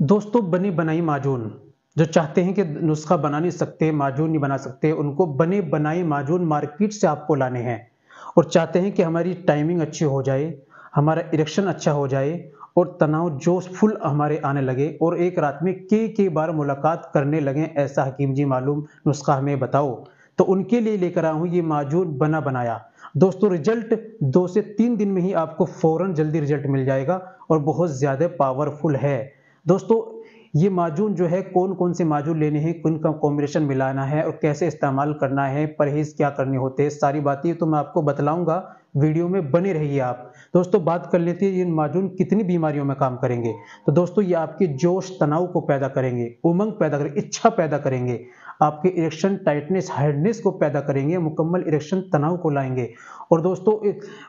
दोस्तों, बनी बनाई माजून। जो चाहते हैं कि नुस्खा बना नहीं सकते, माजून नहीं बना सकते, उनको बने बनाई माजून मार्केट से आपको लाने हैं। और चाहते हैं कि हमारी टाइमिंग अच्छी हो जाए, हमारा इरेक्शन अच्छा हो जाए, और तनाव जोश फुल हमारे आने लगे, और एक रात में कई के बार मुलाकात करने लगे, ऐसा हकीम जी मालूम, नुस्खा हमें बताओ। तो उनके लिए लेकर आया हूँ ये माजून बना बनाया। दोस्तों रिज़ल्ट दो से तीन दिन में ही आपको फ़ौरन जल्दी रिज़ल्ट मिल जाएगा, और बहुत ज़्यादा पावरफुल है। दोस्तों, ये माजून जो है कौन कौन से माजून लेने हैं, कौन का कॉम्बिनेशन मिलाना है और कैसे इस्तेमाल करना है, परहेज क्या करने होते हैं, सारी बातें तो मैं आपको बतलाऊँगा। वीडियो में बने रहिए आप। दोस्तों, बात कर लेते हैं इन माजून कितनी बीमारियों में काम करेंगे। तो दोस्तों, ये आपके जोश, तनाव को पैदा करेंगे, उमंग पैदा करेंगे, इच्छा पैदा करेंगे। आपके इरेक्शन टाइटनेस हार्डनेस को पैदा करेंगे, मुकम्मल इरेक्शन तनाव को लाएँगे। और दोस्तों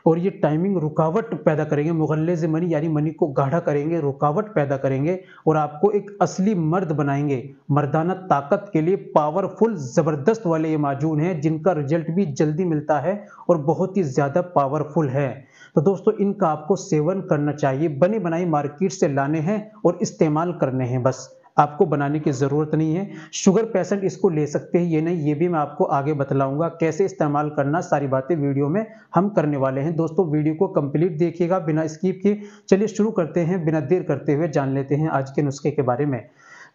और ये टाइमिंग रुकावट पैदा करेंगे। मुगल्ले से मनी यानी मनी को गाढ़ा करेंगे, रुकावट पैदा करेंगे और आपको एक असली मर्द बनाएँगे। मर्दाना ताकत के लिए पावरफुल ज़बरदस्त वाले ये माजून हैं, जिनका रिज़ल्ट भी जल्दी मिलता है और बहुत ही ज़्यादा पावरफुल है। तो दोस्तों, इनका आपको सेवन करना चाहिए। बने बनाई मार्केट से लाने हैं और इस्तेमाल करने हैं बस। आपको बनाने की ज़रूरत नहीं है। शुगर पेशेंट इसको ले सकते हैं, ये नहीं, ये भी मैं आपको आगे बतलाऊँगा कैसे इस्तेमाल करना, सारी बातें वीडियो में हम करने वाले हैं। दोस्तों, वीडियो को कंप्लीट देखिएगा बिना स्कीप के चलिए शुरू करते हैं, बिना देर करते हुए जान लेते हैं आज के नुस्खे के बारे में।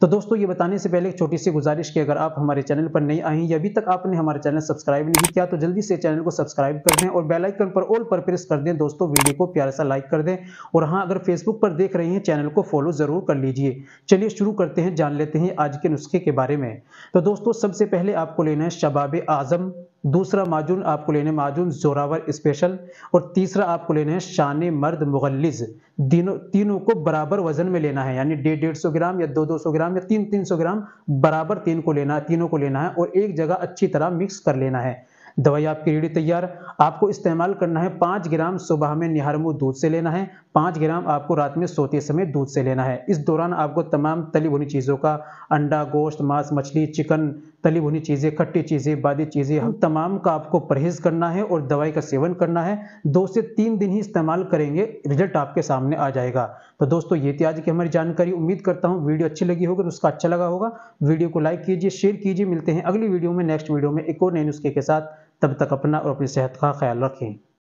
तो दोस्तों, ये बताने से पहले एक छोटी सी गुजारिश की अगर आप हमारे चैनल पर नहीं आए या अभी तक आपने हमारे चैनल सब्सक्राइब नहीं किया तो जल्दी से चैनल को सब्सक्राइब कर दें और बेलाइकन पर ऑल पर प्रेस कर दें। दोस्तों, वीडियो को प्यार सा लाइक कर दें और हाँ अगर फेसबुक पर देख रहे हैं, चैनल को फॉलो ज़रूर कर लीजिए। चलिए शुरू करते हैं, जान लेते हैं आज के नुस्खे के बारे में। तो दोस्तों, सबसे पहले आपको लेना है शबाब आज़म दूसरा माजून आपको लेने माजून जोरावर स्पेशल, और तीसरा आपको लेना है, शान मर्द मुगलिज तीनों तीनों को बराबर वज़न में लेना है, यानी डेढ़ डेढ़ सौ ग्राम या दो दो सौ ग्राम या तीन तीन सौ ग्राम बराबर तीन को लेना तीनों को लेना है, और एक जगह अच्छी तरह मिक्स कर लेना है। दवाई आपकी रेडी, तैयार। आपको इस्तेमाल करना है पाँच ग्राम सुबह में निहार मुँह दूध से लेना है, पाँच ग्राम आपको रात में सोते समय दूध से लेना है। इस दौरान आपको तमाम तली भुनी चीज़ों का, अंडा, गोश्त, मांस, मछली, चिकन तली भुनी चीज़ें, खट्टी चीज़ें, बादी चीज़ें, हम तमाम का आपको परहेज करना है और दवाई का सेवन करना है। दो से तीन दिन ही इस्तेमाल करेंगे, रिज़ल्ट आपके सामने आ जाएगा। तो दोस्तों, ये थी आज की हमारी जानकारी। उम्मीद करता हूँ वीडियो अच्छी लगी होगी तो उसका अच्छा लगा होगा। वीडियो को लाइक कीजिए, शेयर कीजिए, मिलते हैं अगली वीडियो में, नेक्स्ट वीडियो में एक और नए नुस्खे के साथ। तब तक अपना और अपनी सेहत का ख्याल रखें।